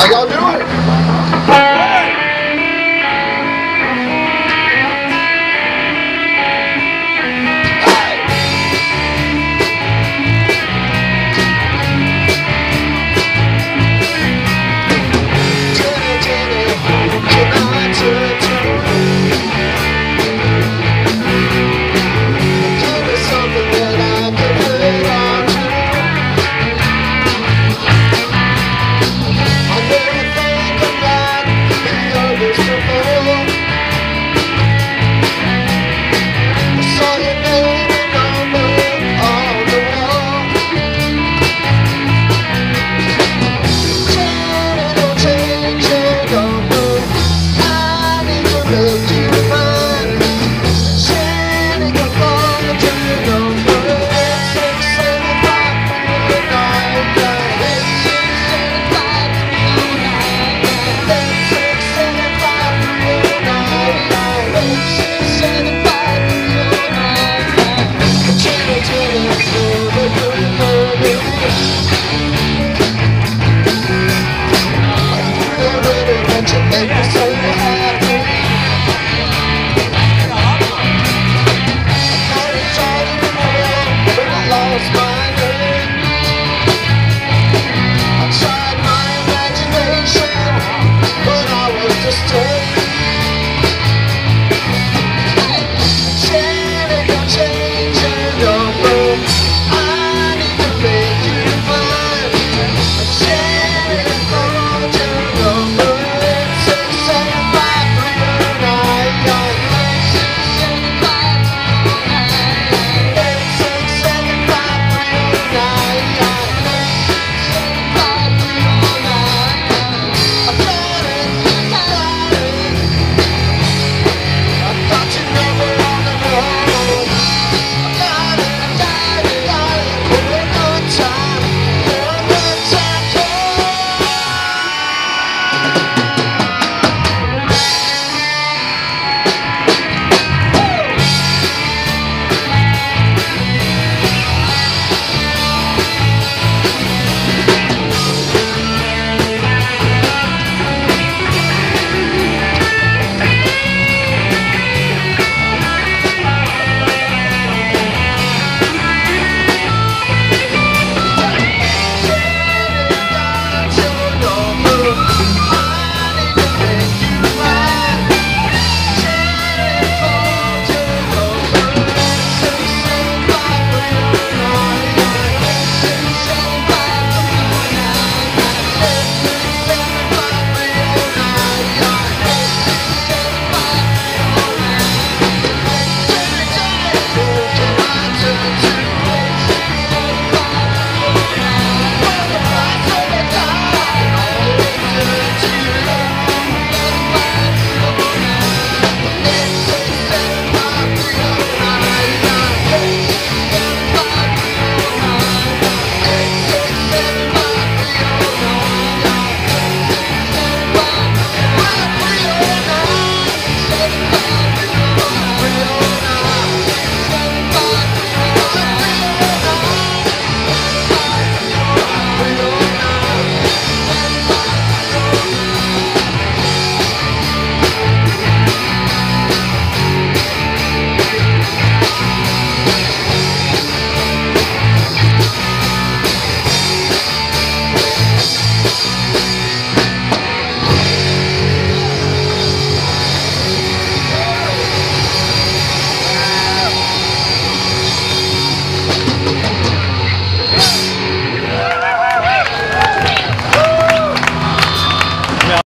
How y'all doing?